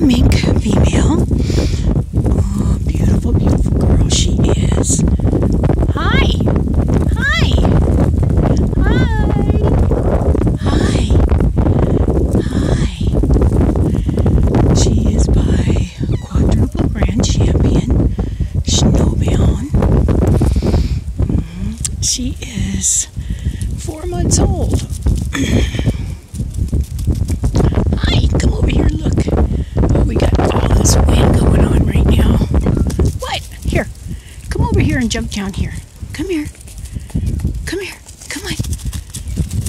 Mink female. Oh, beautiful, beautiful girl she is. Hi. Hi. Hi. Hi. Hi. She is by quadruple grand champion Snowbound. Mhm. She is four months old. Hi, come over here, look. Oh, we got all this wind going on right now. What? Here, come over here and jump down here. Come here. Come here. Come on.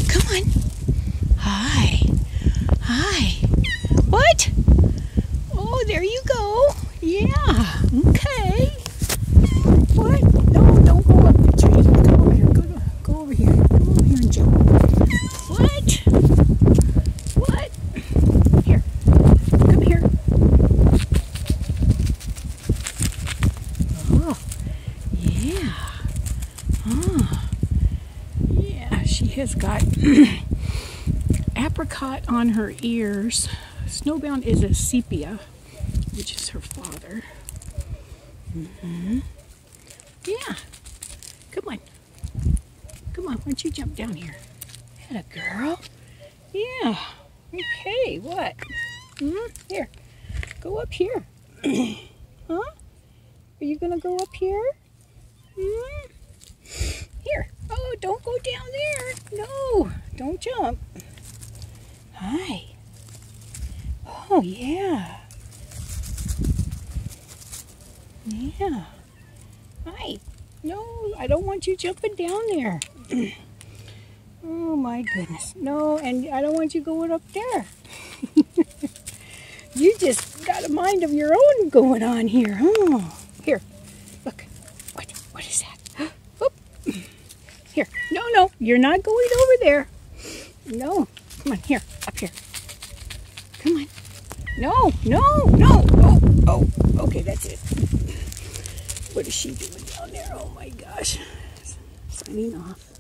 Come on. Hi. Hi. What? Oh, there you go. Yeah. Okay. What? No, don't go up the tree. Come over here. Go, go over here. Come over here and jump. What? What? Here. Come here. Oh. Yeah. Oh. Yeah, she has got apricot on her ears. Snowbound is a sepia, which is her father. hmm Yeah. Come on. Come on, why don't you jump down here? Had a girl. Yeah. Okay, what? Hmm? Here. Go up here. huh? Are you gonna go up here? Hmm? Here. Oh, don't go down there. No, don't jump. Hi. Oh, yeah. Yeah. Hi. No, I don't want you jumping down there. oh, my goodness. No, and I don't want you going up there. you just got a mind of your own going on here. Oh, here. Look. What? What is that? Oop. Here. No, no. You're not going over there. No. Come on. Here. Up here. Come on. No. No. No. Oh. Oh. Okay. That's it. What is she doing down there? Oh my gosh. Signing off.